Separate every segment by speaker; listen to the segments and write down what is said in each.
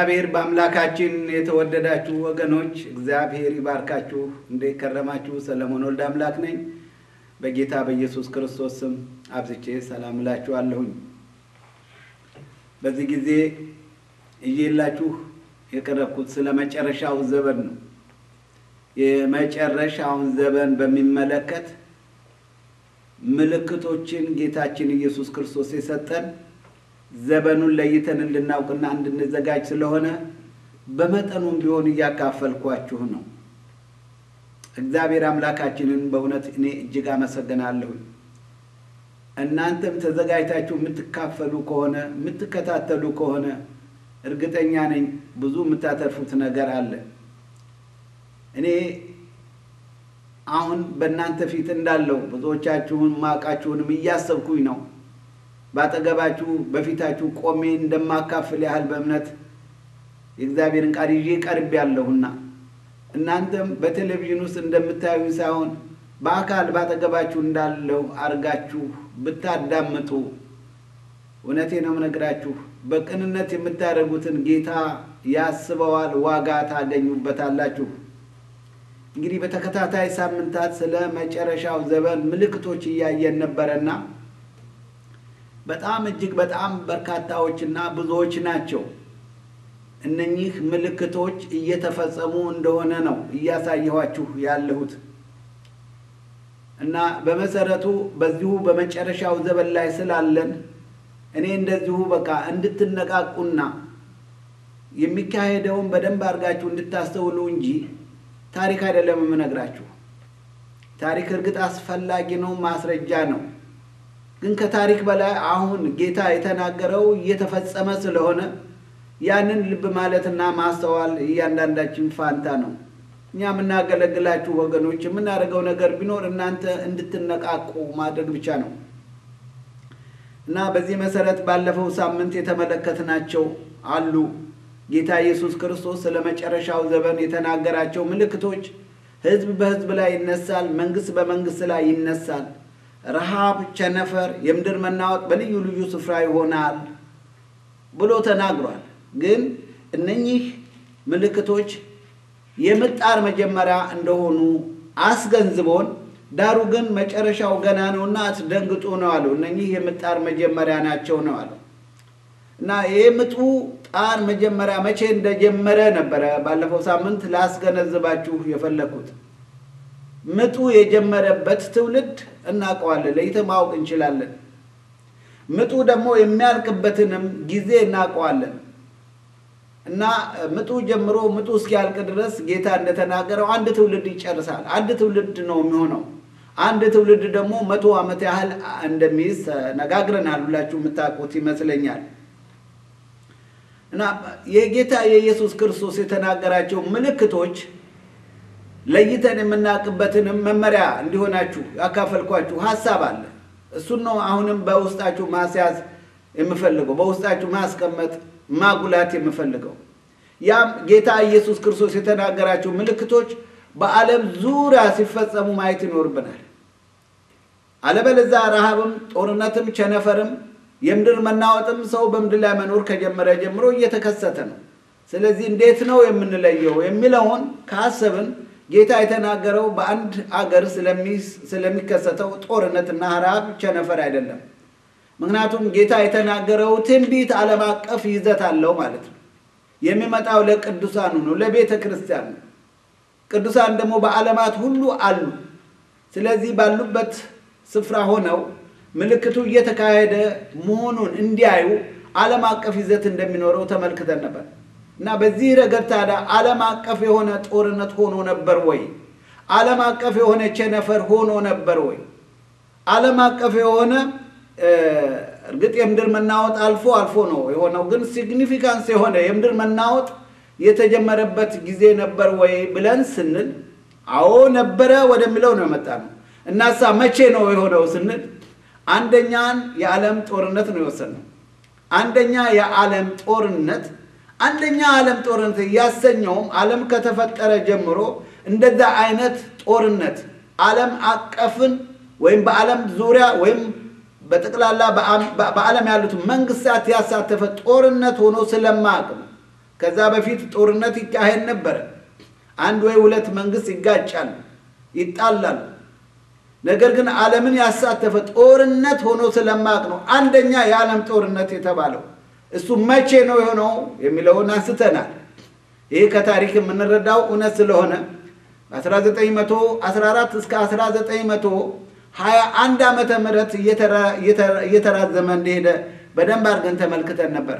Speaker 1: በእግዚአብሔር በአምላካችን የተወደዳችሁ ወገኖች እግዚአብሔር ይባርካችሁ። እንዴት ከረማችሁ? ሰለሞን ወልደ አምላክ ነኝ። በጌታ በኢየሱስ ክርስቶስ ስም አብዝቼ ሰላም እላችኋለሁኝ። በዚህ ጊዜ እየላችሁ የቀረብኩት ስለ መጨረሻው ዘመን ነው። የመጨረሻውን ዘመን በሚመለከት ምልክቶችን ጌታችን ኢየሱስ ክርስቶስ የሰጠን ዘመኑን ለይተን እንድናውቅና እንድንዘጋጅ ስለሆነ በመጠኑም ቢሆን እያካፈልኳችሁ ነው። እግዚአብሔር አምላካችንን በእውነት እኔ እጅግ አመሰግናለሁ። እናንተም ተዘጋጅታችሁ የምትካፈሉ ከሆነ የምትከታተሉ ከሆነ እርግጠኛ ነኝ ብዙ የምታተርፉት ነገር አለ። እኔ አሁን በእናንተ ፊት እንዳለው ብዙዎቻችሁን ማቃችሁንም እያሰብኩኝ ነው። ባጠገባችሁ በፊታችሁ ቆሜ እንደማካፍል ያህል በእምነት የእግዚአብሔርን ቃል ይዤ ቀርብ ያለሁና እናንተም በቴሌቪዥን ውስጥ እንደምታዩ ሳይሆን በአካል ባጠገባችሁ እንዳለው አድርጋችሁ ብታዳምጡ፣ እውነቴ ነው የምነግራችሁ፣ በቅንነት የምታደርጉትን ጌታ ያስበዋል፣ ዋጋ ታገኙበታላችሁ። እንግዲህ በተከታታይ ሳምንታት ስለ መጨረሻው ዘመን ምልክቶች እያየን ነበረና በጣም እጅግ በጣም በርካታዎችና ብዙዎች ናቸው። እነኚህ ምልክቶች እየተፈጸሙ እንደሆነ ነው እያሳየኋችሁ ያለሁት እና በመሰረቱ በዚሁ በመጨረሻው ዘመን ላይ ስላለን እኔ እንደዚሁ በቃ እንድትነቃቁና የሚካሄደውን በደንብ አድርጋችሁ እንድታስተውሉ እንጂ ታሪክ አይደለም የምነግራችሁ። ታሪክ እርግጥ አስፈላጊ ነው፣ ማስረጃ ነው። ግን ከታሪክ በላይ አሁን ጌታ የተናገረው እየተፈጸመ ስለሆነ ያንን ልብ ማለትና ማስተዋል እያንዳንዳችን ፋንታ ነው። እኛ የምናገለግላችሁ ወገኖች የምናደርገው ነገር ቢኖር እናንተ እንድትነቃቁ ማድረግ ብቻ ነው እና በዚህ መሰረት ባለፈው ሳምንት የተመለከትናቸው አሉ። ጌታ ኢየሱስ ክርስቶስ ስለ መጨረሻው ዘመን የተናገራቸው ምልክቶች ሕዝብ በሕዝብ ላይ ይነሳል፣ መንግስት በመንግስት ላይ ይነሳል፣ ረሃብ፣ ቸነፈር፣ የምድር መናወጥ በልዩ ልዩ ስፍራ ይሆናል ብሎ ተናግሯል። ግን እነኚህ ምልክቶች የምጣር መጀመሪያ እንደሆኑ አስገንዝቦን፣ ዳሩ ግን መጨረሻው ገና ነውና አትደንግጡ ነው አለው። እነኚህ የምጣር መጀመሪያ ናቸው ነው አለው እና የምጡ ጣር መጀመሪያ መቼ እንደጀመረ ነበረ ባለፈው ሳምንት ላስገነዝባችሁ የፈለግኩት። ምጡ የጀመረበት ትውልድ እናውቀዋለን፣ ለይተህ ማወቅ እንችላለን። ምጡ ደግሞ የሚያልቅበትንም ጊዜ እናውቀዋለን። እና ምጡ ጀምሮ ምጡ እስኪያልቅ ድረስ ጌታ እንደተናገረው አንድ ትውልድ ይጨርሳል። አንድ ትውልድ ነው የሚሆነው። አንድ ትውልድ ደግሞ መቶ ዓመት ያህል እንደሚይዝ ተነጋግረናል። ሁላችሁ የምታውቁት ይመስለኛል። እና የጌታ የኢየሱስ ክርስቶስ የተናገራቸው ምልክቶች ለይተን የምናውቅበትንም መመሪያ እንዲሆናችሁ ያካፈልኳችሁ ሀሳብ አለ። እሱን ነው አሁንም በውስጣችሁ ማስያዝ የምፈልገው፣ በውስጣችሁ ማስቀመጥ ማጉላት የምፈልገው ያም ጌታ ኢየሱስ ክርስቶስ የተናገራቸው ምልክቶች በዓለም ዙሪያ ሲፈጸሙ ማየት ይኖርብናል። አለበለዛ ረሃብም፣ ጦርነትም፣ ቸነፈርም፣ የምድር መናወጥም ሰው በምድር ላይ መኖር ከጀመረ ጀምሮ እየተከሰተ ነው። ስለዚህ እንዴት ነው የምንለየው የሚለውን ካሰብን ጌታ የተናገረው በአንድ አገር ስለሚከሰተው ጦርነትና ረሃብ፣ ቸነፈር አይደለም። ምክንያቱም ጌታ የተናገረው ትንቢት ዓለም አቀፍ ይዘት አለው ማለት ነው። የሚመጣው ለቅዱሳኑ ነው፣ ለቤተ ክርስቲያን ነው። ቅዱሳን ደግሞ በዓለማት ሁሉ አሉ። ስለዚህ ባሉበት ስፍራ ሆነው ምልክቱ እየተካሄደ መሆኑን እንዲያዩ ዓለም አቀፍ ይዘት እንደሚኖረው ተመልክተን ነበር እና በዚህ ረገድ ታዲያ ዓለም አቀፍ የሆነ ጦርነት ሆኖ ነበር ወይ? ዓለም አቀፍ የሆነ ቸነፈር ሆኖ ነበር ወይ? ዓለም አቀፍ የሆነ እርግጥ የምድር መናወጥ አልፎ አልፎ ነው የሆነው። ግን significance የሆነ የምድር መናወጥ የተጀመረበት ጊዜ ነበር ወይ ብለን ስንል አዎ ነበረ ወደሚለው ነው የመጣ ነው። እናሳ መቼ ነው የሆነው ስንል አንደኛን የዓለም ጦርነት ነው የወሰነው። አንደኛ የዓለም ጦርነት አንደኛ ዓለም ጦርነት እያሰኘውም ዓለም ከተፈጠረ ጀምሮ እንደዛ አይነት ጦርነት ዓለም አቀፍን ወይም በዓለም ዙሪያ ወይም በጠቅላላ በዓለም ያሉት መንግስታት ያሳተፈ ጦርነት ሆኖ ስለማያውቅ ነው። ከዛ በፊት ጦርነት ይካሄድ ነበረ። አንድ ወይ ሁለት መንግስት ይጋጫሉ፣ ይጣላሉ። ነገር ግን ዓለምን ያሳተፈ ጦርነት ሆኖ ስለማቅ ነው አንደኛ የዓለም ጦርነት የተባለው። እሱ መቼ ነው የሆነው የሚለውን አንስተናል። ይህ ከታሪክ የምንረዳው እውነት ስለሆነ በ1914 እስከ 1921 ዓመተ ምህረት እየተራዘመ እንደሄደ በደንብ አድርገን ተመልክተን ነበር።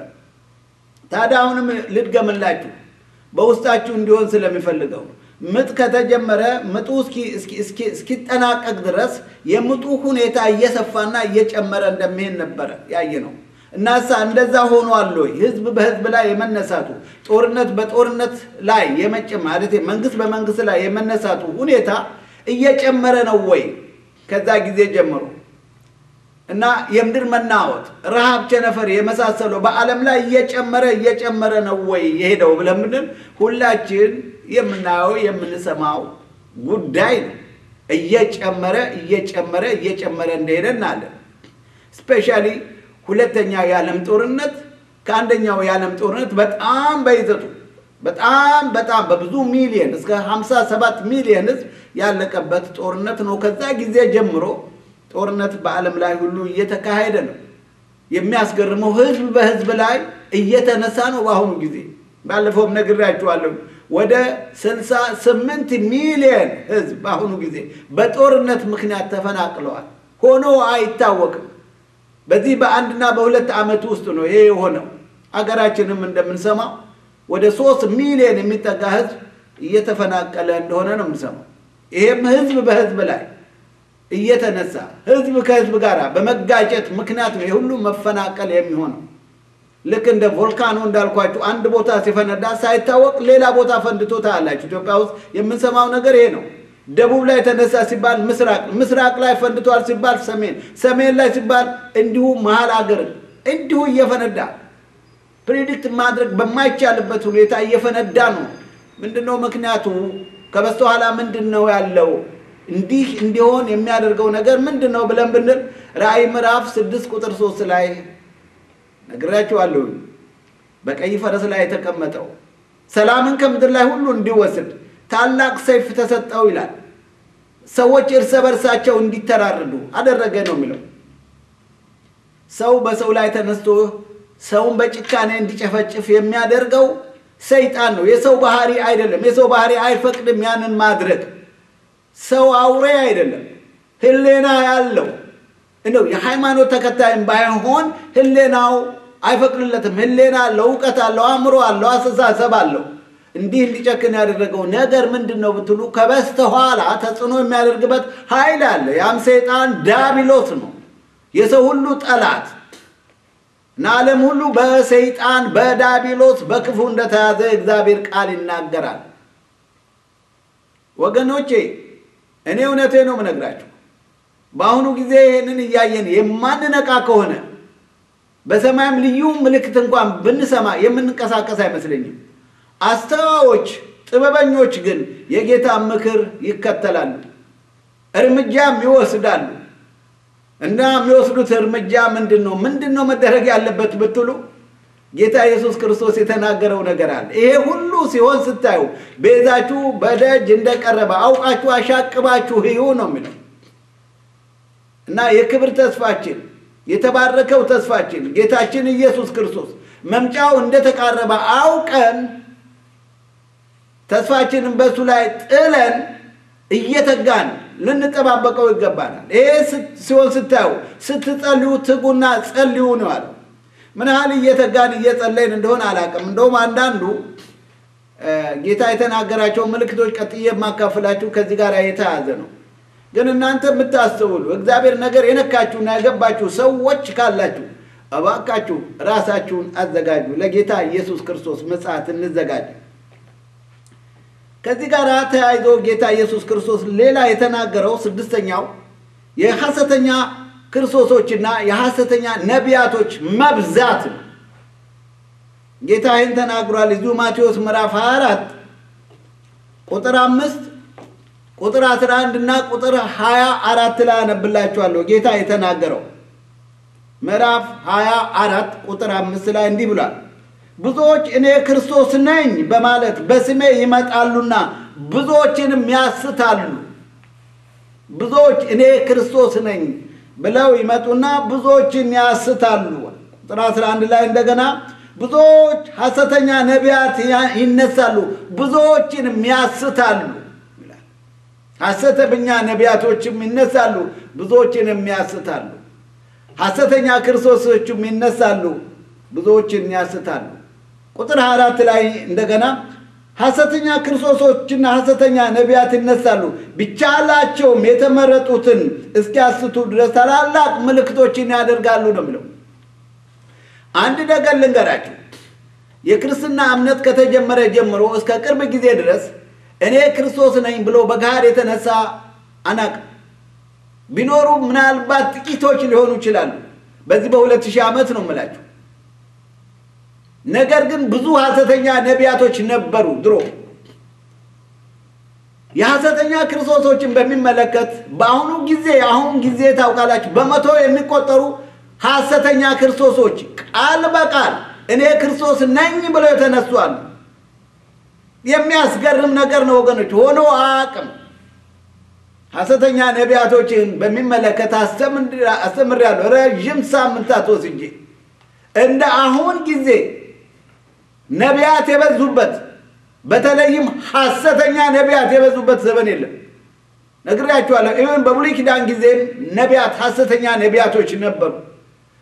Speaker 1: ታዲያ አሁንም ልድገምላችሁ በውስጣችሁ እንዲሆን ስለሚፈልገው ምጥ ከተጀመረ ምጡ እስኪጠናቀቅ ድረስ የምጡ ሁኔታ እየሰፋና እየጨመረ እንደሚሄድ ነበረ ያየ ነው። እናሳ እንደዛ ሆኗል ወይ? ህዝብ በህዝብ ላይ የመነሳቱ ጦርነት በጦርነት ላይ የመጭ ማለት መንግስት በመንግስት ላይ የመነሳቱ ሁኔታ እየጨመረ ነው ወይ? ከዛ ጊዜ ጀምሮ እና የምድር መናወጥ፣ ረሃብ፣ ቸነፈር የመሳሰለው በዓለም ላይ እየጨመረ እየጨመረ ነው ወይ የሄደው ብለን ብንል ሁላችን የምናየው የምንሰማው ጉዳይ ነው። እየጨመረ እየጨመረ እየጨመረ እንደሄደ እናለን። specially ሁለተኛው የዓለም ጦርነት ከአንደኛው የዓለም ጦርነት በጣም በይዘቱ በጣም በጣም በብዙ ሚሊየን እስከ 57 ሚሊየን ህዝብ ያለቀበት ጦርነት ነው። ከዛ ጊዜ ጀምሮ ጦርነት በዓለም ላይ ሁሉ እየተካሄደ ነው። የሚያስገርመው ህዝብ በህዝብ ላይ እየተነሳ ነው። በአሁኑ ጊዜ ባለፈውም ነግሬያችኋለሁ። ወደ 68 ሚሊየን ህዝብ በአሁኑ ጊዜ በጦርነት ምክንያት ተፈናቅለዋል። ሆኖ አይታወቅም። በዚህ በአንድና በሁለት ዓመት ውስጥ ነው ይሄ የሆነው። አገራችንም እንደምንሰማው ወደ ሶስት ሚሊዮን የሚጠጋ ህዝብ እየተፈናቀለ እንደሆነ ነው የምንሰማው። ይሄም ህዝብ በህዝብ ላይ እየተነሳ ህዝብ ከህዝብ ጋር በመጋጨት ምክንያት ነው የሁሉ መፈናቀል የሚሆነው። ልክ እንደ ቮልካኖ እንዳልኳችሁ አንድ ቦታ ሲፈነዳ ሳይታወቅ ሌላ ቦታ ፈንድቶ ታያላችሁ። ኢትዮጵያ ውስጥ የምንሰማው ነገር ይሄ ነው። ደቡብ ላይ ተነሳ ሲባል ምስራቅ፣ ምስራቅ ላይ ፈንድቷል ሲባል ሰሜን፣ ሰሜን ላይ ሲባል እንዲሁ መሀል አገር እንዲሁ እየፈነዳ ፕሪዲክት ማድረግ በማይቻልበት ሁኔታ እየፈነዳ ነው። ምንድን ነው ምክንያቱ? ከበስተኋላ ምንድን ነው ያለው? እንዲህ እንዲሆን የሚያደርገው ነገር ምንድን ነው ብለን ብንል ራእይ ምዕራፍ ስድስት ቁጥር ሶስት ላይ ነግራችኋለሁ። በቀይ ፈረስ ላይ የተቀመጠው ሰላምን ከምድር ላይ ሁሉ እንዲወስድ ታላቅ ሰይፍ ተሰጠው ይላል። ሰዎች እርስ በርሳቸው እንዲተራርዱ አደረገ ነው የሚለው። ሰው በሰው ላይ ተነስቶ ሰውን በጭካኔ እንዲጨፈጭፍ የሚያደርገው ሰይጣን ነው። የሰው ባህሪ አይደለም። የሰው ባህሪ አይፈቅድም ያንን ማድረግ። ሰው አውሬ አይደለም፣ ህሌና ያለው እንደው የሃይማኖት ተከታይም ባይሆን ህሌናው አይፈቅድለትም። ህሌና አለው፣ እውቀት አለው፣ አእምሮ አለው፣ አስተሳሰብ አለው። እንዲህ እንዲጨክን ያደረገው ነገር ምንድን ነው ብትሉ ከበስተኋላ ተጽዕኖ የሚያደርግበት ኃይል አለ። ያም ሰይጣን ዳቢሎስ ነው፣ የሰው ሁሉ ጠላት እና ዓለም ሁሉ በሰይጣን በዳቢሎስ በክፉ እንደተያዘ እግዚአብሔር ቃል ይናገራል። ወገኖቼ እኔ እውነቴ ነው የምነግራችሁ። በአሁኑ ጊዜ ይህንን እያየን የማንነቃ ከሆነ በሰማይም ልዩ ምልክት እንኳን ብንሰማ የምንንቀሳቀስ አይመስለኝም። አስተዋዮች፣ ጥበበኞች ግን የጌታ ምክር ይከተላሉ፣ እርምጃም ይወስዳሉ። እና የሚወስዱት እርምጃ ምንድን ነው? ምንድን ነው መደረግ ያለበት ብትሉ ጌታ ኢየሱስ ክርስቶስ የተናገረው ነገር አለ። ይሄ ሁሉ ሲሆን ስታዩ ቤዛችሁ በደጅ እንደቀረበ አውቃችሁ አሻቅባችሁ ህዩ ነው የሚለው እና የክብር ተስፋችን የተባረከው ተስፋችን ጌታችን ኢየሱስ ክርስቶስ መምጫው እንደተቃረበ አውቀን ተስፋችንን በእሱ ላይ ጥለን እየተጋን ልንጠባበቀው ይገባናል። ይሄ ሲሆን ስታዩ ስትጸልዩ ትጉና ጸልዩ ነው ያለው። ምን ያህል እየተጋን እየጸለይን እንደሆነ አላውቅም። እንደውም አንዳንዱ ጌታ የተናገራቸው ምልክቶች ቀጥዬ የማካፍላችሁ ከዚህ ጋር የተያዘ ነው። ግን እናንተ የምታስተውሉ እግዚአብሔር ነገር የነካችሁና የገባችሁ ሰዎች ካላችሁ እባካችሁ ራሳችሁን አዘጋጁ። ለጌታ ኢየሱስ ክርስቶስ ምጽአት እንዘጋጅ። ከዚህ ጋር ተያይዞ ጌታ ኢየሱስ ክርስቶስ ሌላ የተናገረው ስድስተኛው የሐሰተኛ ክርስቶሶችና የሐሰተኛ ነቢያቶች መብዛት ጌታ ይህን ተናግሯል። እዚሁ ማቴዎስ ምዕራፍ 24 ቁጥር አምስት ቁጥር 11 እና ቁጥር 24 ላይ አነብላችኋለሁ። ጌታ የተናገረው ምዕራፍ 24 ቁጥር አምስት ላይ እንዲህ ብሏል። ብዙዎች እኔ ክርስቶስ ነኝ በማለት በስሜ ይመጣሉና ብዙዎችንም ያስታሉ። ብዙዎች እኔ ክርስቶስ ነኝ ብለው ይመጡና ብዙዎችን ያስታሉ። ቁጥር 11 ላይ እንደገና ብዙዎች ሐሰተኛ ነቢያት ይነሳሉ፣ ብዙዎችንም ያስታሉ ሐሰተኛ ነቢያቶችም ይነሳሉ፣ ብዙዎችንም ያስታሉ። ሐሰተኛ ክርስቶሶችም ይነሳሉ፣ ብዙዎችን ያስታሉ። ቁጥር 24 ላይ እንደገና ሐሰተኛ ክርስቶሶችና ሐሰተኛ ነቢያት ይነሳሉ፣ ቢቻላቸውም የተመረጡትን እስኪያስቱ ድረስ ታላላቅ ምልክቶችን ያደርጋሉ ነው የሚለው። አንድ ነገር ልንገራችሁ። የክርስትና እምነት ከተጀመረ ጀምሮ እስከ ቅርብ ጊዜ ድረስ እኔ ክርስቶስ ነኝ ብሎ በገሃድ የተነሳ አናቅም። ቢኖሩ ምናልባት ጥቂቶች ሊሆኑ ይችላሉ። በዚህ በሁለት ሺህ ዓመት ነው የምላችሁ። ነገር ግን ብዙ ሐሰተኛ ነቢያቶች ነበሩ ድሮ። የሐሰተኛ ክርስቶሶችን በሚመለከት በአሁኑ ጊዜ አሁን ጊዜ ታውቃላችሁ፣ በመቶ የሚቆጠሩ ሐሰተኛ ክርስቶሶች ቃል በቃል እኔ ክርስቶስ ነኝ ብለው የተነሷል። የሚያስገርም ነገር ነው ወገኖች፣ ሆኖ አያውቅም። ሐሰተኛ ነቢያቶችን በሚመለከት አስተምሬያለሁ ረዥም ሳምንታት ወስጄ። እንደ አሁን ጊዜ ነቢያት የበዙበት በተለይም ሐሰተኛ ነቢያት የበዙበት ዘመን የለም። ነግሬያችኋለሁ። ይህን በብሉይ ኪዳን ጊዜም ነቢያት ሐሰተኛ ነቢያቶች ነበሩ።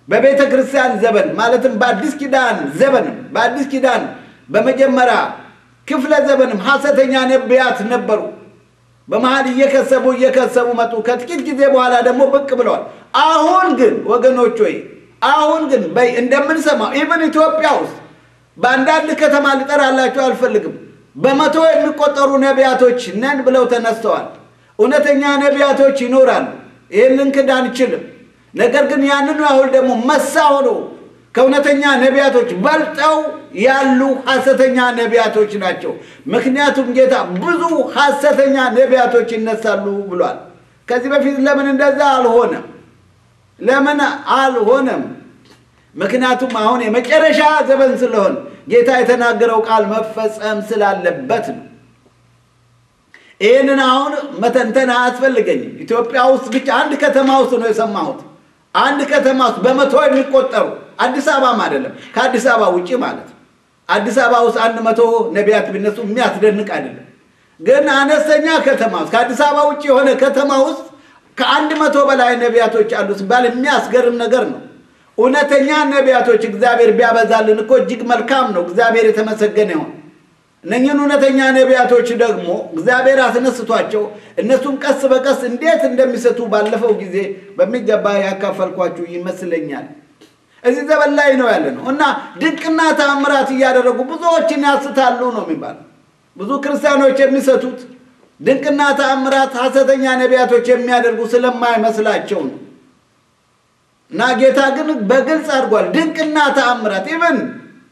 Speaker 1: በቤተ ክርስቲያን ዘመን ማለትም በአዲስ ኪዳን ዘመንም በአዲስ ኪዳን በመጀመሪያ ክፍለ ዘመንም ሐሰተኛ ነቢያት ነበሩ። በመሀል እየከሰቡ እየከሰቡ መጡ። ከጥቂት ጊዜ በኋላ ደግሞ ብቅ ብለዋል። አሁን ግን ወገኖች ወይ አሁን ግን በይ እንደምንሰማው even ኢትዮጵያ ውስጥ በአንዳንድ ከተማ ልጠራላቸው አልፈልግም። በመቶ የሚቆጠሩ ነቢያቶች ነን ብለው ተነስተዋል። እውነተኛ ነቢያቶች ይኖራሉ። ይህን ልንክድ አንችልም። ነገር ግን ያንኑ ያህል ደግሞ መሳ ሆኖ ከእውነተኛ ነቢያቶች በልጠው ያሉ ሐሰተኛ ነቢያቶች ናቸው። ምክንያቱም ጌታ ብዙ ሐሰተኛ ነቢያቶች ይነሳሉ ብሏል። ከዚህ በፊት ለምን እንደዛ አልሆነም? ለምን አልሆነም? ምክንያቱም አሁን የመጨረሻ ዘመን ስለሆን ጌታ የተናገረው ቃል መፈጸም ስላለበት ነው። ይህንን አሁን መተንተን አያስፈልገኝም። ኢትዮጵያ ውስጥ ብቻ አንድ ከተማ ውስጥ ነው የሰማሁት። አንድ ከተማ ውስጥ በመቶ የሚቆጠሩ አዲስ አበባም አይደለም ከአዲስ አበባ ውጭ ማለት ነው። አዲስ አበባ ውስጥ አንድ መቶ ነቢያት ቢነሱ የሚያስደንቅ አይደለም። ግን አነስተኛ ከተማ ውስጥ ከአዲስ አበባ ውጭ የሆነ ከተማ ውስጥ ከአንድ መቶ በላይ ነቢያቶች አሉ ሲባል የሚያስገርም ነገር ነው። እውነተኛ ነቢያቶች እግዚአብሔር ቢያበዛልን እኮ እጅግ መልካም ነው። እግዚአብሔር የተመሰገነ ይሆን። እነኝህን እውነተኛ ነቢያቶች ደግሞ እግዚአብሔር አስነስቷቸው እነሱም ቀስ በቀስ እንዴት እንደሚሰቱ ባለፈው ጊዜ በሚገባ ያካፈልኳችሁ ይመስለኛል። እዚህ ዘመን ላይ ነው ያለ ነው እና ድንቅና ተአምራት እያደረጉ ብዙዎችን ያስታሉ ነው የሚባለው። ብዙ ክርስቲያኖች የሚሰቱት ድንቅና ተአምራት ሐሰተኛ ነቢያቶች የሚያደርጉ ስለማይመስላቸው ነው። እና ጌታ ግን በግልጽ አድርጓል። ድንቅና ተአምራት ኢቨን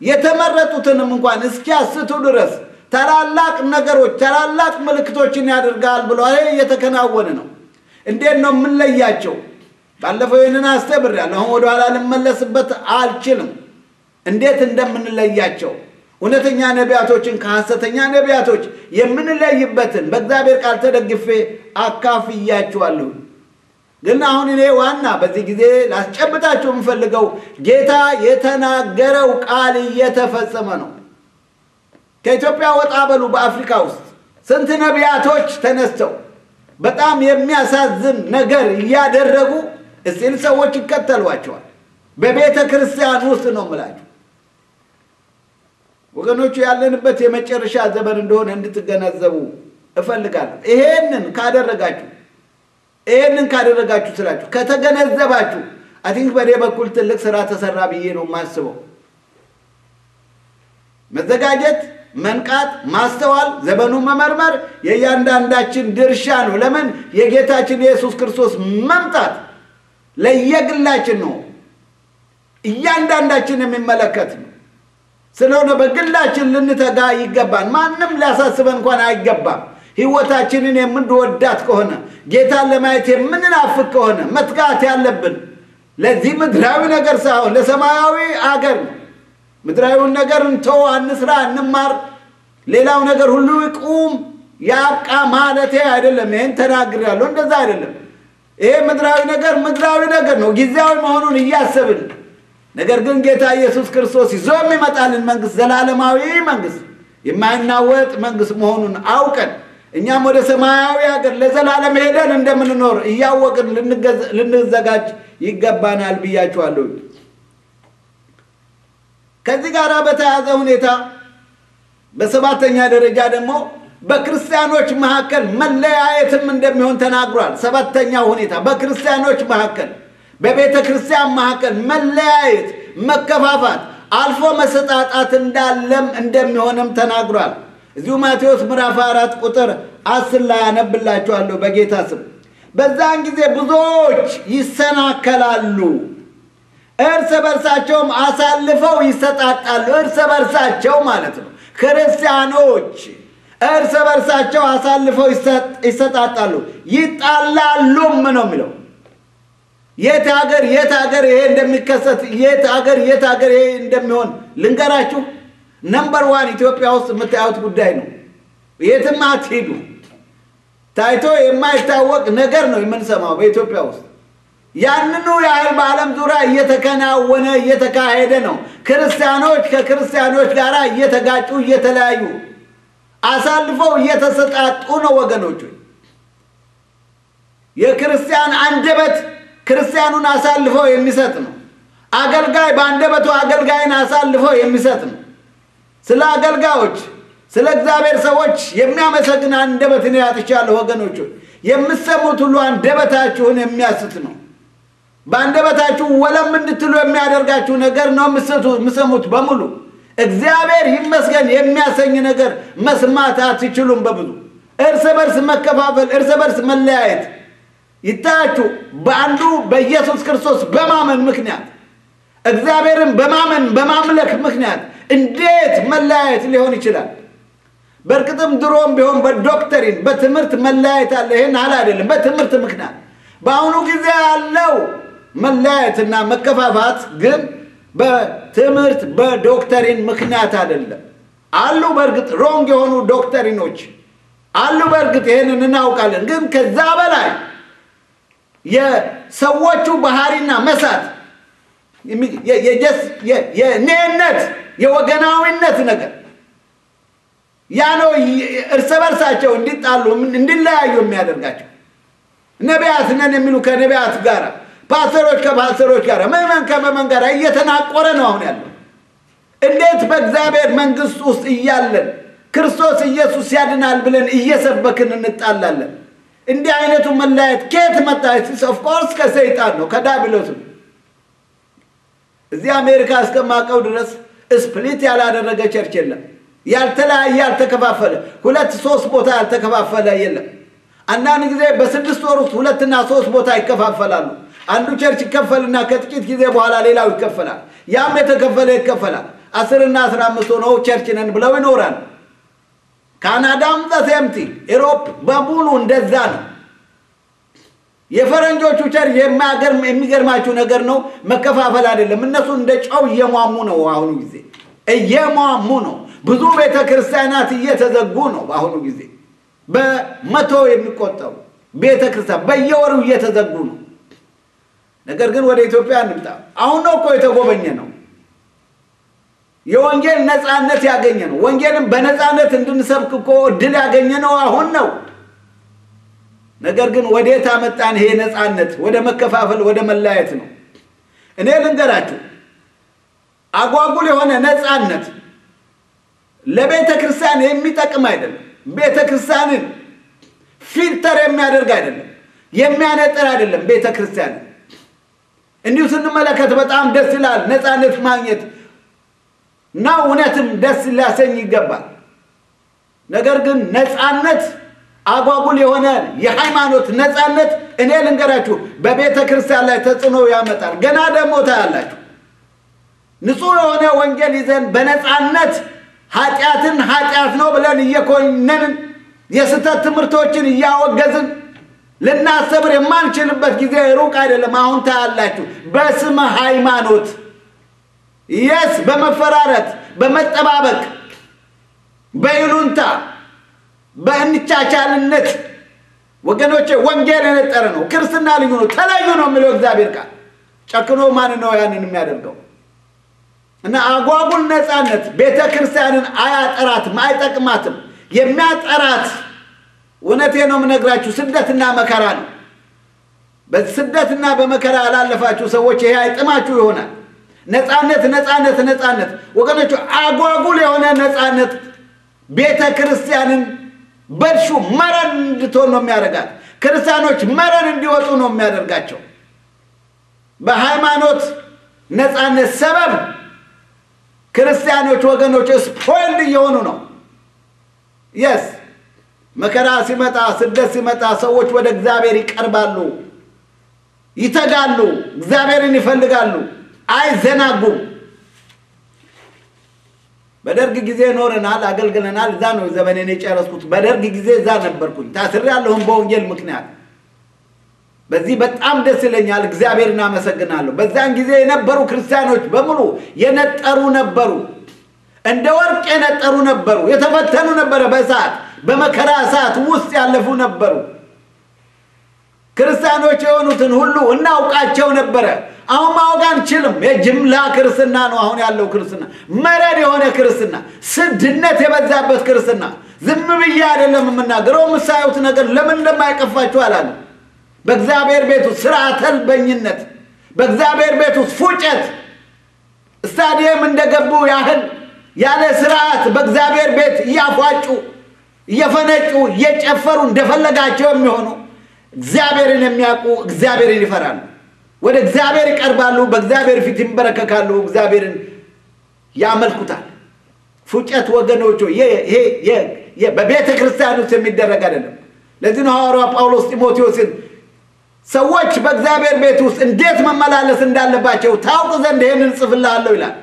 Speaker 1: የተመረጡትንም እንኳን እስኪያስቱ ድረስ ታላላቅ ነገሮች፣ ታላላቅ ምልክቶችን ያደርጋል ይሄ እየተከናወነ ነው። እንዴት ነው የምንለያቸው? ባለፈው ይህንን አስተምሬያለሁ። አሁን ወደኋላ ልመለስበት አልችልም። እንዴት እንደምንለያቸው እውነተኛ ነቢያቶችን ከሐሰተኛ ነቢያቶች የምንለይበትን በእግዚአብሔር ቃል ተደግፌ አካፍያችኋለሁ። ግን አሁን እኔ ዋና በዚህ ጊዜ ላስጨብጣችሁ የምፈልገው ጌታ የተናገረው ቃል እየተፈጸመ ነው። ከኢትዮጵያ ወጣ በሉ። በአፍሪካ ውስጥ ስንት ነቢያቶች ተነስተው በጣም የሚያሳዝን ነገር እያደረጉ እስቲል ሰዎች ይከተሏቸዋል። በቤተ ክርስቲያን ውስጥ ነው የምላችሁ ወገኖቹ፣ ያለንበት የመጨረሻ ዘመን እንደሆነ እንድትገነዘቡ እፈልጋለሁ። ይሄንን ካደረጋችሁ ይሄንን ካደረጋችሁ ስላችሁ ከተገነዘባችሁ I think በእኔ በኩል ትልቅ ስራ ተሰራ ብዬ ነው የማስበው። መዘጋጀት፣ መንቃት፣ ማስተዋል፣ ዘመኑ መመርመር የእያንዳንዳችን ድርሻ ነው። ለምን የጌታችን የኢየሱስ ክርስቶስ መምጣት ለየግላችን ነው፣ እያንዳንዳችን የሚመለከት ነው። ስለሆነ በግላችን ልንተጋ ይገባል። ማንም ሊያሳስበን እንኳን አይገባም። ሕይወታችንን የምንወዳት ከሆነ ጌታን ለማየት የምንናፍቅ ከሆነ መትጋት ያለብን ለዚህ ምድራዊ ነገር ሳይሆን ለሰማያዊ አገር ምድራዊውን ነገር እንተው፣ አንስራ፣ እንማር፣ ሌላው ነገር ሁሉ ይቁም ያብቃ ማለቴ አይደለም። ይህን ተናግሬያለሁ። እንደዛ አይደለም። ይሄ ምድራዊ ነገር ምድራዊ ነገር ነው፣ ጊዜያዊ መሆኑን እያሰብን ነገር ግን ጌታ ኢየሱስ ክርስቶስ ይዞ የሚመጣልን መንግስት ዘላለማዊ መንግስት የማይናወጥ መንግስት መሆኑን አውቀን እኛም ወደ ሰማያዊ ሀገር ለዘላለም ሄደን እንደምንኖር እያወቅን ልንዘጋጅ ይገባናል ብያችኋለሁ። ከዚህ ጋር በተያያዘ ሁኔታ በሰባተኛ ደረጃ ደግሞ በክርስቲያኖች መካከል መለያየትም እንደሚሆን ተናግሯል። ሰባተኛው ሁኔታ በክርስቲያኖች መካከል በቤተ ክርስቲያን መካከል መለያየት፣ መከፋፋት፣ አልፎ መሰጣጣት እንዳለም እንደሚሆንም ተናግሯል። እዚሁ ማቴዎስ ምዕራፍ አራት ቁጥር አስር ላይ አነብላችኋለሁ በጌታ ስም። በዛን ጊዜ ብዙዎች ይሰናከላሉ፣ እርስ በርሳቸውም አሳልፈው ይሰጣጣሉ። እርስ በርሳቸው ማለት ነው ክርስቲያኖች እርስ በርሳቸው አሳልፈው ይሰጣጣሉ፣ ይጣላሉም ነው የሚለው። የት ሀገር የት ሀገር ይሄ እንደሚከሰት የት ሀገር የት ሀገር ይሄ እንደሚሆን ልንገራችሁ። number one ኢትዮጵያ ውስጥ የምታዩት ጉዳይ ነው። የትም አትሄዱ። ታይቶ የማይታወቅ ነገር ነው የምንሰማው በኢትዮጵያ ውስጥ። ያንኑ ያህል በዓለም ዙሪያ እየተከናወነ እየተካሄደ ነው። ክርስቲያኖች ከክርስቲያኖች ጋር እየተጋጩ እየተለያዩ አሳልፈው እየተሰጣጡ ነው ወገኖች። የክርስቲያን አንደበት ክርስቲያኑን አሳልፈው የሚሰጥ ነው። አገልጋይ በአንደበቱ አገልጋይን አሳልፈው የሚሰጥ ነው። ስለ አገልጋዮች ስለ እግዚአብሔር ሰዎች የሚያመሰግን አንደበት እኔ አጥቻለሁ ወገኖች። የምትሰሙት ሁሉ አንደበታችሁን የሚያስት ነው። በአንደበታችሁ ወለም እንድትሉ የሚያደርጋችሁ ነገር ነው የምሰሙት በሙሉ እግዚአብሔር ይመስገን የሚያሰኝ ነገር መስማት አትችሉም። በብዙ እርስ በርስ መከፋፈል፣ እርስ በርስ መለያየት ይታያችሁ። በአንዱ በኢየሱስ ክርስቶስ በማመን ምክንያት እግዚአብሔርን በማመን በማምለክ ምክንያት እንዴት መለያየት ሊሆን ይችላል? በእርግጥም ድሮም ቢሆን በዶክተሪን በትምህርት መለያየት አለ። ይህን አለ አይደለም። በትምህርት ምክንያት በአሁኑ ጊዜ ያለው መለያየትና መከፋፋት ግን በትምህርት በ doctrine ምክንያት አይደለም። አሉ በእርግጥ wrong የሆኑ doctrine ኦች አሉ። በእርግጥ ይህንን እናውቃለን። ግን ከዛ በላይ የሰዎቹ ባህሪና መሳት የኔነት የወገናዊነት ነገር ያ ነው እርስ በርሳቸው እንዲጣሉ እንዲለያዩ የሚያደርጋቸው። ነቢያት ነን የሚሉ ከነቢያት ጋር፣ ፓስተሮች ከፓስተሮች ጋር፣ ምዕመን ከምዕመን ጋር እየተናቆረ ነው አሁን ያለው። እንዴት በእግዚአብሔር መንግሥት ውስጥ እያለን ክርስቶስ ኢየሱስ ያድናል ብለን እየሰበክን እንጣላለን? እንዲህ አይነቱ መለያየት ከየት መጣ? of course ከሰይጣን ነው ከዳቢሎስ ነው። እዚህ አሜሪካ እስከማውቀው ድረስ split ያላደረገ church የለም። ያልተለያየ ያልተከፋፈለ ሁለት ሶስት ቦታ ያልተከፋፈለ የለም። አንዳንድ ጊዜ በስድስት ወር ውስጥ ሁለትና ሶስት ቦታ ይከፋፈላሉ። አንዱ church ይከፈልና ከጥቂት ጊዜ በኋላ ሌላው ይከፈላል። ያም የተከፈለ ይከፈላል። አስርና አስራ አምስት ሆነው church ነን ብለው ይኖራል። ካናዳም the same thing Europe በሙሉ እንደዛ ነው። የፈረንጆቹ church የሚገርማችሁ ነገር ነው፣ መከፋፈል አይደለም። እነሱ እንደ ጨው እየሟሙ ነው። አሁኑ ጊዜ እየሟሙ ነው። ብዙ ቤተ ክርስቲያናት እየተዘጉ ነው። በአሁኑ ጊዜ በመቶ የሚቆጠሩ ቤተ ክርስቲያን በየወሩ እየተዘጉ ነው። ነገር ግን ወደ ኢትዮጵያ እንምጣ። አሁን ነው እኮ የተጎበኘ ነው። የወንጌል ነፃነት ያገኘ ነው። ወንጌልን በነፃነት እንድንሰብክ እኮ እድል ያገኘ ነው አሁን ነው። ነገር ግን ወዴት አመጣን? ይሄ ነፃነት ወደ መከፋፈል፣ ወደ መለያየት ነው። እኔ ልንገራችሁ፣ አጓጉል የሆነ ነፃነት ለቤተ ክርስቲያን የሚጠቅም አይደለም። ቤተ ክርስቲያንን ፊልተር የሚያደርግ አይደለም፣ የሚያነጥር አይደለም። ቤተ ክርስቲያንን እንዲሁ ስንመለከት በጣም ደስ ይላል። ነፃነት ማግኘት ነው፣ እውነትም ደስ ሊያሰኝ ይገባል። ነገር ግን ነፃነት አጓጉል የሆነ የሃይማኖት ነፃነት እኔ ልንገራችሁ በቤተ ክርስቲያን ላይ ተጽዕኖ ያመጣል። ገና ደግሞ ታያላችሁ። ንጹሕ የሆነ ወንጌል ይዘን በነፃነት ኃጢአትን ኃጢአት ነው ብለን እየኮነንን የስህተት ትምህርቶችን እያወገዝን ልናስተምር የማንችልበት ጊዜ ሩቅ አይደለም። አሁን ታያላችሁ። በስመ ሃይማኖት የስ በመፈራረት በመጠባበቅ በይሉንታ በእንቻቻልነት ወገኖቼ ወንጌል የነጠረ ነው። ክርስትና ልዩ ነው። ተለዩ ነው የሚለው እግዚአብሔር ቃል። ጨክኖ ማን ነው ያንን የሚያደርገው? እና አጓጉል ነፃነት ቤተ ክርስቲያንን አያጠራትም፣ አይጠቅማትም። የሚያጠራት እውነቴ ነው የምነግራችሁ ስደትና መከራ ነው። በስደትና በመከራ ያላለፋችሁ ሰዎች ይሄ አይጥማችሁ ይሆናል። ነፃነት ነፃነት ነፃነት ወገኖቹ አጓጉል የሆነ ነፃነት ቤተ ክርስቲያንን በእርሹ መረን እንድትሆን ነው የሚያደርጋት። ክርስቲያኖች መረን እንዲወጡ ነው የሚያደርጋቸው። በሃይማኖት ነፃነት ሰበብ ክርስቲያኖች ወገኖች ስፖይልድ እየሆኑ ነው። የስ መከራ ሲመጣ፣ ስደት ሲመጣ ሰዎች ወደ እግዚአብሔር ይቀርባሉ፣ ይተጋሉ፣ እግዚአብሔርን ይፈልጋሉ፣ አይዘናጉም። በደርግ ጊዜ ኖረናል፣ አገልግለናል። እዛ ነው ዘመኔን የጨረስኩት። በደርግ ጊዜ እዛ ነበርኩኝ። ታስሬያለሁም በወንጌል ምክንያት። በዚህ በጣም ደስ ይለኛል። እግዚአብሔርን አመሰግናለሁ። በዛን ጊዜ የነበሩ ክርስቲያኖች በሙሉ የነጠሩ ነበሩ፣ እንደ ወርቅ የነጠሩ ነበሩ፣ የተፈተኑ ነበረ። በእሳት በመከራ እሳት ውስጥ ያለፉ ነበሩ። ክርስቲያኖች የሆኑትን ሁሉ እናውቃቸው ነበረ። አሁን ማወቅ አንችልም። የጅምላ ክርስትና ነው አሁን ያለው ክርስትና፣ መረድ የሆነ ክርስትና፣ ስድነት የበዛበት ክርስትና። ዝም ብዬ አይደለም የምናገረው። የምሳዩት ነገር ለምን እንደማይቀፋችሁ አላለ። በእግዚአብሔር ቤት ውስጥ ስርዓተ አልበኝነት፣ በእግዚአብሔር ቤት ውስጥ ፉጨት፣ ስታዲየም እንደገቡ ያህል ያለ ስርዓት በእግዚአብሔር ቤት እያፏጩ እየፈነጩ እየጨፈሩ እንደፈለጋቸው የሚሆኑ እግዚአብሔርን የሚያውቁ እግዚአብሔርን ይፈራሉ። ወደ እግዚአብሔር ይቀርባሉ። በእግዚአብሔር ፊት ይንበረከካሉ። እግዚአብሔርን ያመልኩታል። ፉጨት ወገኖቹ በቤተ ክርስቲያን ውስጥ የሚደረግ አይደለም። ለዚህ ነው ሐዋርያ ጳውሎስ ጢሞቴዎስን ሰዎች በእግዚአብሔር ቤት ውስጥ እንዴት መመላለስ እንዳለባቸው ታውቅ ዘንድ ይህንን እጽፍልሃለሁ ይላል።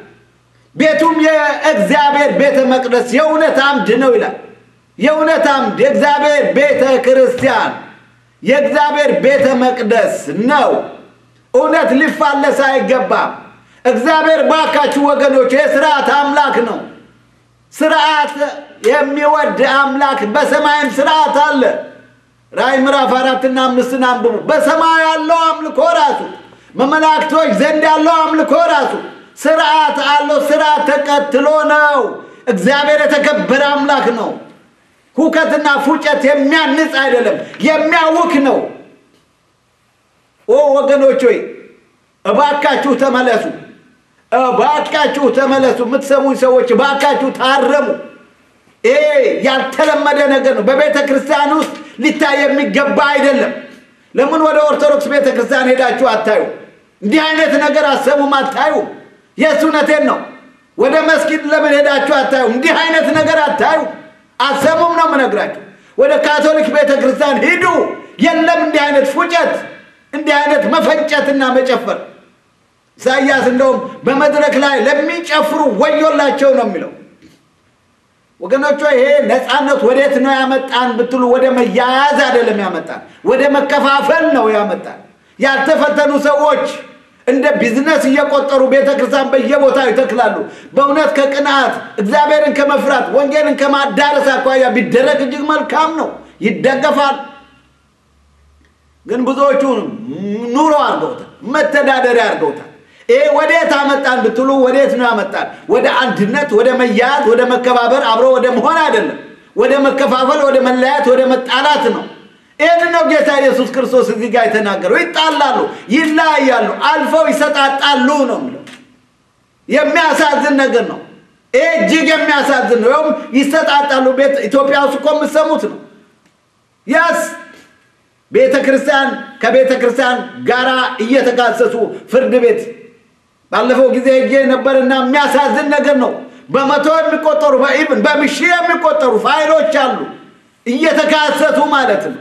Speaker 1: ቤቱም የእግዚአብሔር ቤተ መቅደስ የእውነት አምድ ነው ይላል። የእውነት አምድ የእግዚአብሔር ቤተ ክርስቲያን የእግዚአብሔር ቤተ መቅደስ ነው። እውነት ሊፋለስ አይገባም። እግዚአብሔር ባካችሁ ወገኖች የስርዓት አምላክ ነው። ስርዓት የሚወድ አምላክ በሰማይም ስርዓት አለ። ራእይ ምዕራፍ አራትና አምስትን አንብቡ። በሰማይ ያለው አምልኮ ራሱ በመላእክቶች ዘንድ ያለው አምልኮ ራሱ ስርዓት አለው። ስርዓት ተቀትሎ ነው። እግዚአብሔር የተከበረ አምላክ ነው። ሁከትና ፉጨት የሚያንጽ አይደለም፣ የሚያውክ ነው። ኦ ወገኖች ሆይ እባካችሁ ተመለሱ፣ እባካችሁ ተመለሱ። የምትሰሙኝ ሰዎች እባካችሁ ታረሙ። ይሄ ያልተለመደ ነገር ነው። በቤተ ክርስቲያን ውስጥ ሊታይ የሚገባ አይደለም። ለምን ወደ ኦርቶዶክስ ቤተ ክርስቲያን ሄዳችሁ አታዩ? እንዲህ አይነት ነገር አሰሙም አታዩ? የእሱ እውነቴን ነው። ወደ መስጊድ ለምን ሄዳችሁ አታዩ? እንዲህ አይነት ነገር አታዩ? አሰሙም ነው የምነግራችሁ። ወደ ካቶሊክ ቤተ ክርስቲያን ሂዱ። የለም እንዲህ አይነት ፉጨት፣ እንዲህ አይነት መፈጨትና መጨፈር። ኢሳያስ እንደውም በመድረክ ላይ ለሚጨፍሩ ወዮላቸው ነው የሚለው። ወገኖቿ ይሄ ነፃነት ወዴት ነው ያመጣን ብትሉ ወደ መያያዝ አይደለም ያመጣን፣ ወደ መከፋፈል ነው ያመጣን። ያልተፈተኑ ሰዎች እንደ ቢዝነስ እየቆጠሩ ቤተ ክርስቲያን በየቦታው ይተክላሉ። በእውነት ከቅንዓት እግዚአብሔርን ከመፍራት ወንጌልን ከማዳረስ አኳያ ቢደረግ እጅግ መልካም ነው፣ ይደገፋል። ግን ብዙዎቹ ኑሮ አድርገውታል፣ መተዳደሪያ አድርገውታል። ይሄ ወዴት አመጣን ብትሉ ወዴት ነው ያመጣን? ወደ አንድነት፣ ወደ መያያዝ፣ ወደ መከባበር፣ አብሮ ወደ መሆን አይደለም። ወደ መከፋፈል፣ ወደ መለያየት፣ ወደ መጣላት ነው። ይህን ነው ጌታ ኢየሱስ ክርስቶስ እዚህ ጋር የተናገረው። ይጣላሉ፣ ይለያያሉ፣ አልፈው ይሰጣጣሉ ነው የሚለው። የሚያሳዝን ነገር ነው። ይህ እጅግ የሚያሳዝን ነው። ይኸውም ይሰጣጣሉ። ኢትዮጵያ ውስጥ እኮ የምትሰሙት ነው። ያስ ቤተ ክርስቲያን ከቤተ ክርስቲያን ጋራ እየተካሰሱ ፍርድ ቤት ባለፈው ጊዜ ሄጄ ነበርና የሚያሳዝን ነገር ነው። በመቶ የሚቆጠሩ even በሺ የሚቆጠሩ ፋይሎች አሉ እየተካሰሱ ማለት ነው።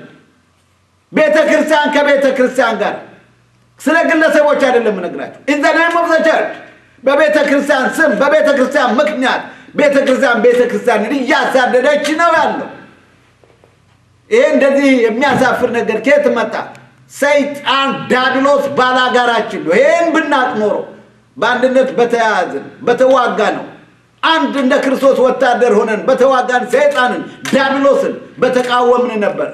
Speaker 1: ቤተ ክርስቲያን ከቤተ ክርስቲያን ጋር ስለ ግለሰቦች አይደለም እነግራችሁ። in the name of the church በቤተ ክርስቲያን ስም በቤተ ክርስቲያን ምክንያት ቤተ ክርስቲያን ቤተ ክርስቲያንን እያሳደደች ነው ያለው። ይሄ እንደዚህ የሚያሳፍር ነገር ከየት መጣ? ሰይጣን ዳብሎስ ባላጋራችን ነው። ይሄን ብናቅ ኖሮ በአንድነት በተያያዝን በተዋጋ ነው። አንድ እንደ ክርስቶስ ወታደር ሆነን በተዋጋን ሰይጣንን ዲያብሎስን በተቃወምን ነበር።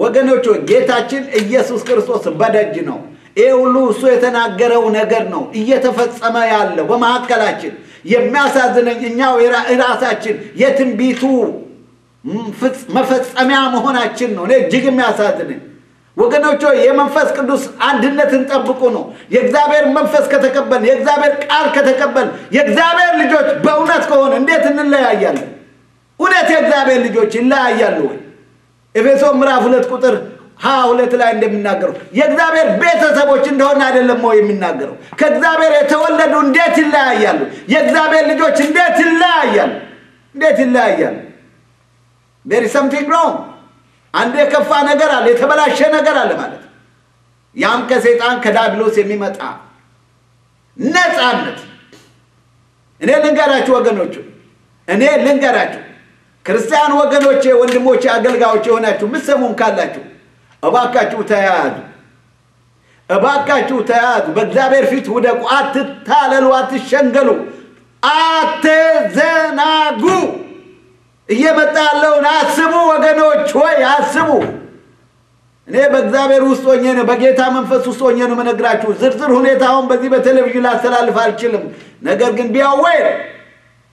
Speaker 1: ወገኖች ሆይ ጌታችን ኢየሱስ ክርስቶስ በደጅ ነው። ይህ ሁሉ እሱ የተናገረው ነገር ነው እየተፈጸመ ያለው በመካከላችን። የሚያሳዝነኝ እኛው ራሳችን የትንቢቱ መፈጸሚያ መሆናችን ነው። እኔ እጅግ የሚያሳዝነኝ ወገኖች የመንፈስ ቅዱስ አንድነትን ጠብቁ ነው። የእግዚአብሔር መንፈስ ከተቀበል የእግዚአብሔር ቃል ከተቀበል የእግዚአብሔር ልጆች በእውነት ከሆነ እንዴት እንለያያለን? እውነት የእግዚአብሔር ልጆች ይለያያሉ ወይ? ኤፌሶን ምዕራፍ ሁለት ቁጥር ሀያ ሁለት ላይ እንደሚናገረው የእግዚአብሔር ቤተሰቦች እንደሆነ አይደለም ወይ የሚናገረው? ከእግዚአብሔር የተወለዱ እንዴት ይለያያሉ? የእግዚአብሔር ልጆች እንዴት ይለያያሉ? እንዴት ይለያያሉ? there something wrong አንድ የከፋ ነገር አለ፣ የተበላሸ ነገር አለ ማለት ያም ከሰይጣን ከዳብሎስ የሚመጣ ነው። እኔ ልንገራችሁ ወገኖቹ፣ እኔ ልንገራችሁ ክርስቲያን ወገኖቼ፣ ወንድሞቼ፣ አገልጋዮች የሆናችሁ ምትሰሙም ካላችሁ እባካችሁ ተያያዙ፣ እባካችሁ ተያያዙ። በእግዚአብሔር ፊት ውደቁ፣ አትታለሉ፣ አትሸንገሉ፣ አትዘናጉ። እየመጣ ያለውን አስቡ ወገኖች ሆይ አስቡ። እኔ በእግዚአብሔር ውስጥ ሆኜ ነው፣ በጌታ መንፈስ ውስጥ ሆኜ ነው የምነግራችሁ። ዝርዝር ሁኔታውን በዚህ በቴሌቪዥን ላስተላልፍ አልችልም። ነገር ግን ቢያወይ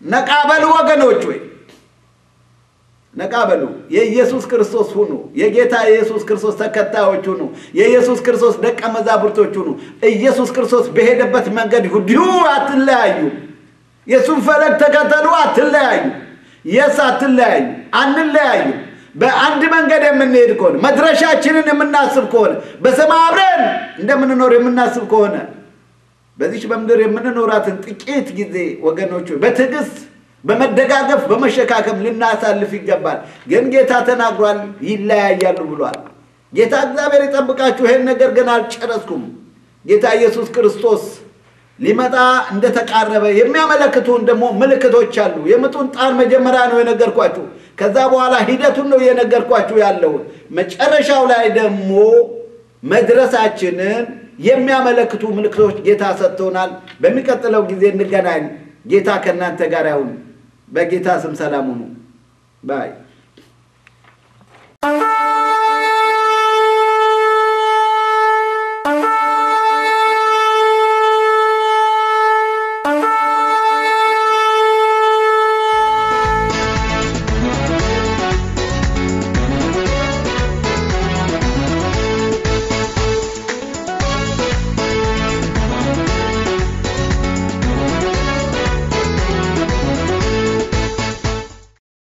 Speaker 1: ነቃ በሉ ወገኖች ሆይ ነቃ በሉ። የኢየሱስ ክርስቶስ ሁኑ። የጌታ የኢየሱስ ክርስቶስ ተከታዮች ሁኑ። የኢየሱስ ክርስቶስ ደቀ መዛሙርቶች ሁኑ። ኢየሱስ ክርስቶስ በሄደበት መንገድ ሁሉ አትለያዩ። የእሱን ፈለግ ተከተሉ፣ አትለያዩ። የስ አትለያዩ፣ አንለያዩ። በአንድ መንገድ የምንሄድ ከሆነ መድረሻችንን የምናስብ ከሆነ በሰማይ አብረን እንደምንኖር የምናስብ ከሆነ በዚች በምድር የምንኖራትን ጥቂት ጊዜ ወገኖች በትዕግስት በመደጋገፍ በመሸካከም ልናሳልፍ ይገባል። ግን ጌታ ተናግሯል፣ ይለያያሉ ብሏል። ጌታ እግዚአብሔር ይጠብቃችሁ። ይሄን ነገር ግን አልጨረስኩም። ጌታ ኢየሱስ ክርስቶስ ሊመጣ እንደተቃረበ የሚያመለክቱን ደግሞ ምልክቶች አሉ። የምጡን ጣር መጀመሪያ ነው የነገርኳችሁ። ከዛ በኋላ ሂደቱን ነው የነገርኳችሁ ያለው። መጨረሻው ላይ ደግሞ መድረሳችንን የሚያመለክቱ ምልክቶች ጌታ ሰጥቶናል። በሚቀጥለው ጊዜ እንገናኝ። ጌታ ከእናንተ ጋር ያሁን። በጌታ ስም ሰላም ሁኑ። ባይ